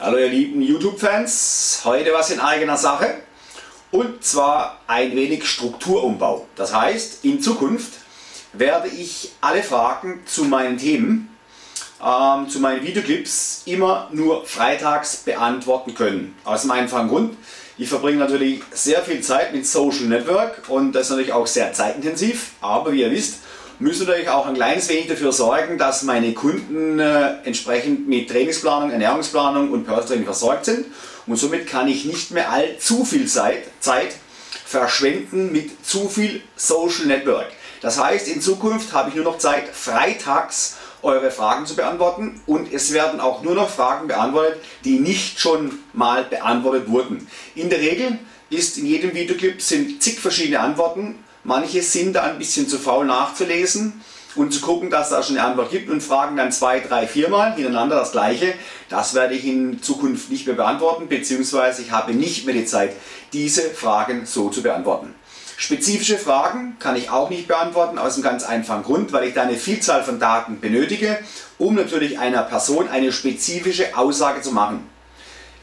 Hallo ihr lieben YouTube-Fans, heute was in eigener Sache und zwar ein wenig Strukturumbau. Das heißt, in Zukunft werde ich alle Fragen zu meinen Themen, ähm, zu meinen Videoclips immer nur freitags beantworten können. Aus dem einfachen Grund, ich verbringe natürlich sehr viel Zeit mit Social Network und das ist natürlich auch sehr zeitintensiv, aber wie ihr wisst, müssen natürlich auch ein kleines wenig dafür sorgen, dass meine Kunden äh, entsprechend mit Trainingsplanung, Ernährungsplanung und Personal versorgt sind. Und somit kann ich nicht mehr allzu viel Zeit, Zeit verschwenden mit zu viel Social Network. Das heißt, in Zukunft habe ich nur noch Zeit, freitags eure Fragen zu beantworten und es werden auch nur noch Fragen beantwortet, die nicht schon mal beantwortet wurden. In der Regel ist in jedem Videoclip sind zig verschiedene Antworten Manche sind da ein bisschen zu faul nachzulesen und zu gucken, dass da schon eine Antwort gibt und fragen dann zwei, drei, viermal hintereinander das gleiche. Das werde ich in Zukunft nicht mehr beantworten, beziehungsweise ich habe nicht mehr die Zeit, diese Fragen so zu beantworten. Spezifische Fragen kann ich auch nicht beantworten, aus einem ganz einfachen Grund, weil ich da eine Vielzahl von Daten benötige, um natürlich einer Person eine spezifische Aussage zu machen.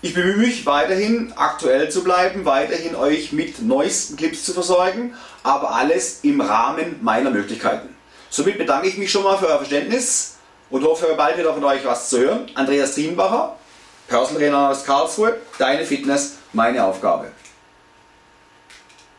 Ich bemühe mich weiterhin aktuell zu bleiben, weiterhin euch mit neuesten Clips zu versorgen, aber alles im Rahmen meiner Möglichkeiten. Somit bedanke ich mich schon mal für euer Verständnis und hoffe bald wieder von euch was zu hören. Andreas Trienbacher, Personal Trainer aus Karlsruhe, deine Fitness, meine Aufgabe.